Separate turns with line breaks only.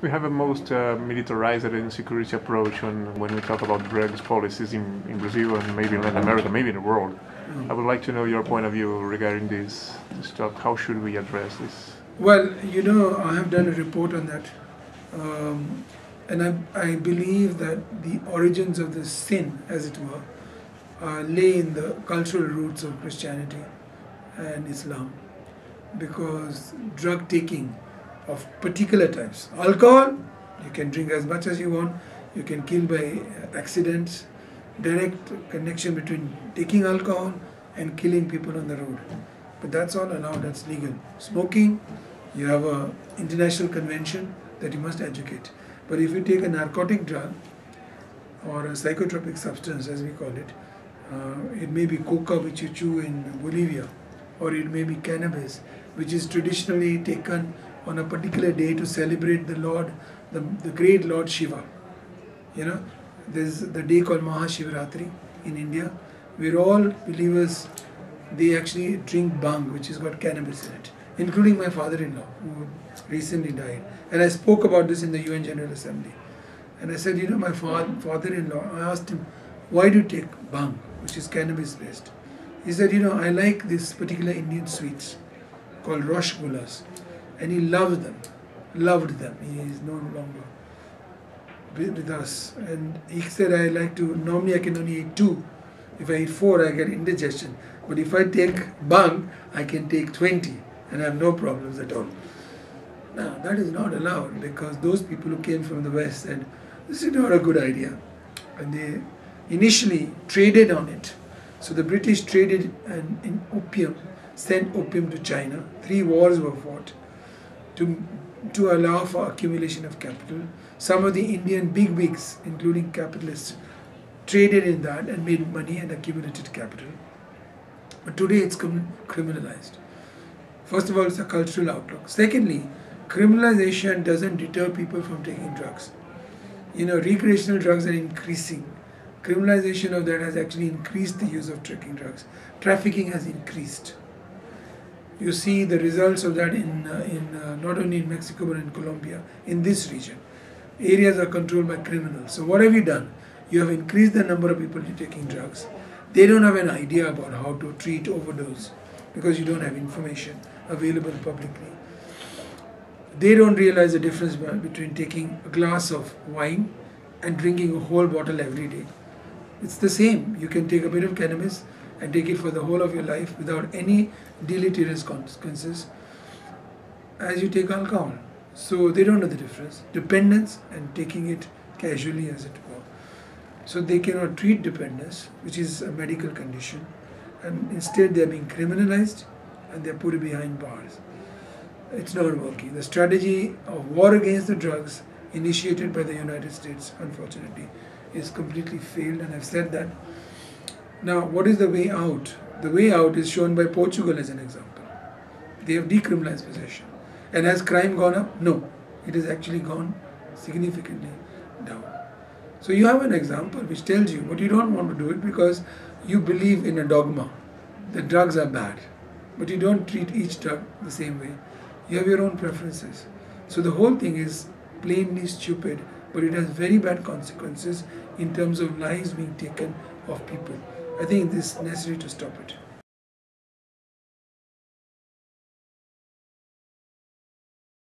We have a most uh, militarized and security approach on, when we talk about drugs policies in, in Brazil and maybe in Latin America, maybe in the world. I would like to know your point of view regarding this, this talk. How should we address this?
Well, you know, I have done a report on that. Um, and I, I believe that the origins of the sin, as it were, uh, lay in the cultural roots of Christianity and Islam. Because drug taking of particular types, alcohol, you can drink as much as you want, you can kill by accidents, direct connection between taking alcohol and killing people on the road. But that's all allowed, that's legal. Smoking, you have a international convention that you must educate. But if you take a narcotic drug or a psychotropic substance, as we call it, uh, it may be coca which you chew in Bolivia, or it may be cannabis, which is traditionally taken on a particular day to celebrate the Lord, the, the great Lord Shiva. You know, there's the day called Mahashivratri in India, where all believers they actually drink bhang, which has got cannabis in it, including my father-in-law who recently died. And I spoke about this in the UN General Assembly. And I said, you know, my father-in-law, I asked him, why do you take bhang, which is cannabis-based? He said, you know, I like this particular Indian sweets called Rasgullas. And he loved them, loved them. He is no longer with us. And he said, I like to, normally I can only eat two. If I eat four, I get indigestion. But if I take bhang, I can take 20 and I have no problems at all. Now, that is not allowed because those people who came from the West said, this is not a good idea. And they initially traded on it. So the British traded in opium, sent opium to China. Three wars were fought to, to allow for accumulation of capital. Some of the Indian big wigs, including capitalists, traded in that and made money and accumulated capital. But today it's criminalized. First of all, it's a cultural outlook. Secondly, criminalization doesn't deter people from taking drugs. You know, recreational drugs are increasing. Criminalization of that has actually increased the use of taking drugs. Trafficking has increased. You see the results of that in, uh, in uh, not only in Mexico but in Colombia, in this region. Areas are controlled by criminals. So what have you done? You have increased the number of people taking drugs. They don't have an idea about how to treat overdose because you don't have information available publicly. They don't realize the difference between taking a glass of wine and drinking a whole bottle every day. It's the same. You can take a bit of cannabis and take it for the whole of your life without any deleterious consequences as you take alcohol. So they don't know the difference. Dependence and taking it casually as it were. So they cannot treat dependence, which is a medical condition, and instead they are being criminalized and they are put behind bars. It's not working. The strategy of war against the drugs initiated by the United States, unfortunately, is completely failed, and I've said that. Now, what is the way out? The way out is shown by Portugal as an example. They have decriminalized possession. And has crime gone up? No. It has actually gone significantly down. So you have an example which tells you, but you don't want to do it because you believe in a dogma that drugs are bad. But you don't treat each drug the same way. You have your own preferences. So the whole thing is plainly stupid, but it has very bad consequences in terms of lives being taken of people. I think it is necessary to stop it.